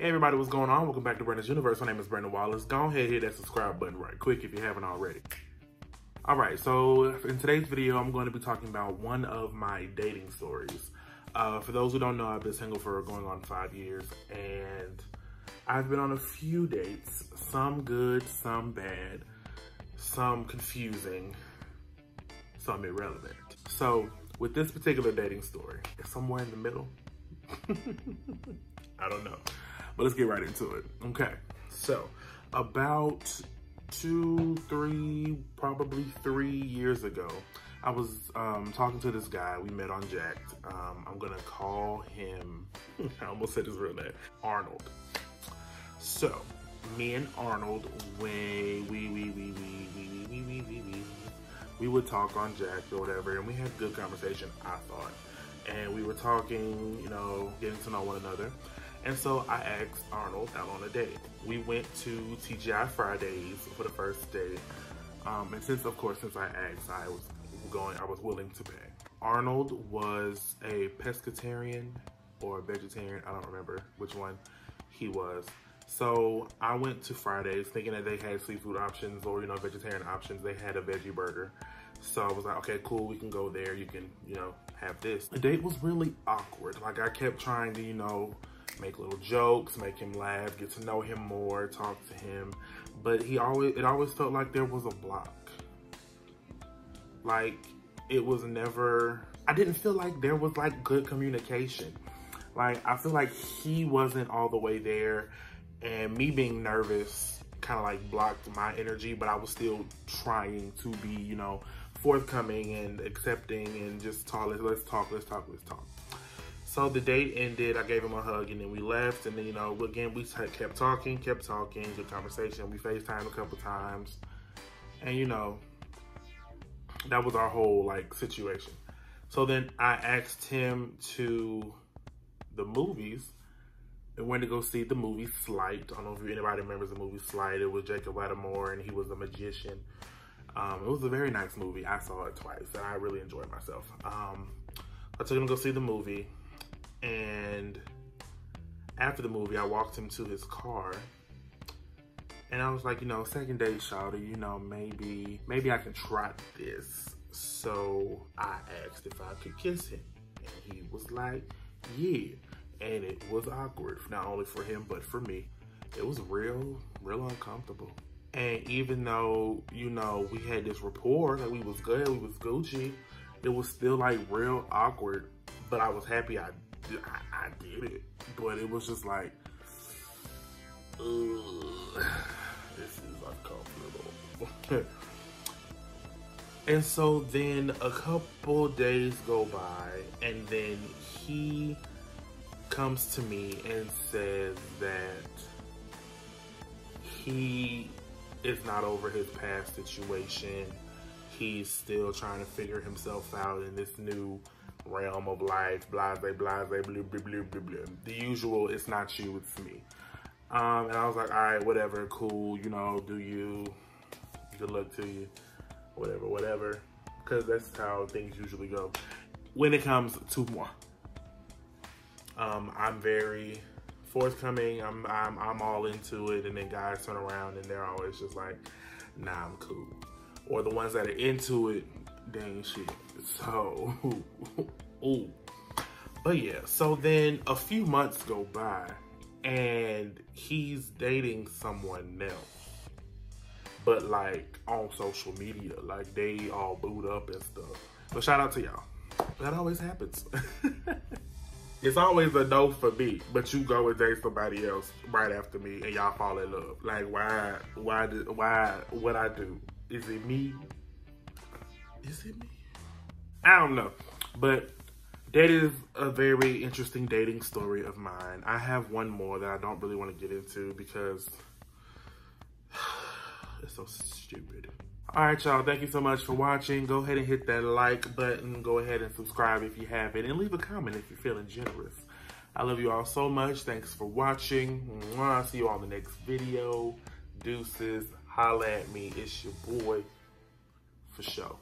Hey everybody, what's going on? Welcome back to Brandon's Universe. My name is Brandon Wallace. Go ahead hit that subscribe button right quick if you haven't already. All right, so in today's video, I'm going to be talking about one of my dating stories. Uh, for those who don't know, I've been single for going on five years, and I've been on a few dates, some good, some bad, some confusing, some irrelevant. So with this particular dating story, it's somewhere in the middle. I don't know. But let's get right into it. Okay, so about two, three, probably three years ago, I was um, talking to this guy. We met on Jack'd. Um, I'm gonna call him, I almost said his real name, Arnold. So, me and Arnold, we, we, we, we, we, we, we, we, we, we, we would talk on Jack'd or whatever, and we had good conversation, I thought. And we were talking, you know, getting to know one another. And so I asked Arnold out on a date. We went to TGI Fridays for the first date. Um, and since, of course, since I asked, I was going, I was willing to pay. Arnold was a pescatarian or vegetarian, I don't remember which one he was. So I went to Fridays thinking that they had seafood options or, you know, vegetarian options. They had a veggie burger. So I was like, okay, cool, we can go there. You can, you know, have this. The date was really awkward. Like I kept trying to, you know, make little jokes, make him laugh, get to know him more, talk to him. But he always, it always felt like there was a block. Like it was never, I didn't feel like there was like good communication. Like I feel like he wasn't all the way there and me being nervous kind of like blocked my energy, but I was still trying to be, you know, forthcoming and accepting and just talk, let's, let's talk, let's talk, let's talk. So the date ended, I gave him a hug and then we left. And then, you know, again, we kept talking, kept talking, good conversation. We FaceTime a couple times. And, you know, that was our whole like situation. So then I asked him to the movies and went to go see the movie Sleight. I don't know if anybody remembers the movie Sleight. It was Jacob Latimore and he was a magician. Um, it was a very nice movie. I saw it twice and I really enjoyed myself. Um, I took him to go see the movie. And after the movie, I walked him to his car. And I was like, you know, second date, shawty, you know, maybe, maybe I can try this. So I asked if I could kiss him. And he was like, yeah. And it was awkward, not only for him, but for me. It was real, real uncomfortable. And even though, you know, we had this rapport that we was good, we was Gucci, it was still like real awkward. But I was happy I I, I did it, but it was just like, this is uncomfortable. and so then a couple days go by, and then he comes to me and says that he is not over his past situation. He's still trying to figure himself out in this new realm of life, blase, blase, blah, blah, blah, blah, blah, blah. The usual, it's not you, it's me. Um, and I was like, all right, whatever, cool, you know, do you, good luck to you, whatever, whatever. Because that's how things usually go. When it comes to moi, um, I'm very forthcoming, I'm, I'm, I'm all into it, and then guys turn around and they're always just like, nah, I'm cool. Or the ones that are into it, dang shit. So, ooh. But yeah, so then a few months go by and he's dating someone else. But like on social media, like they all boot up and stuff. But shout out to y'all. That always happens. it's always a no for me, but you go and date somebody else right after me and y'all fall in love. Like why, why, why, what I do? Is it me? Is it me? I don't know. But that is a very interesting dating story of mine. I have one more that I don't really want to get into because it's so stupid. All right, y'all. Thank you so much for watching. Go ahead and hit that like button. Go ahead and subscribe if you haven't. And leave a comment if you're feeling generous. I love you all so much. Thanks for watching. I'll see you all on the next video. Deuces. Holla at me. It's your boy. For sure.